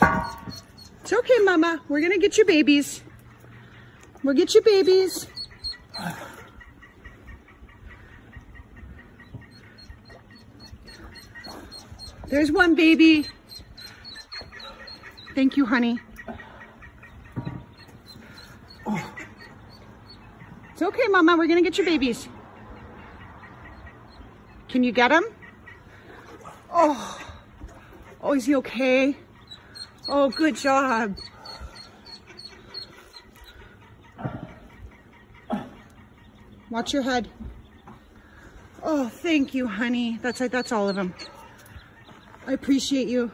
It's okay, Mama. We're gonna get your babies. We'll get your babies. There's one baby. Thank you, honey. It's okay, Mama. We're gonna get your babies. Can you get him? Oh, oh, is he okay? Oh, good job. Watch your head. Oh, thank you, honey. That's that's all of them. I appreciate you.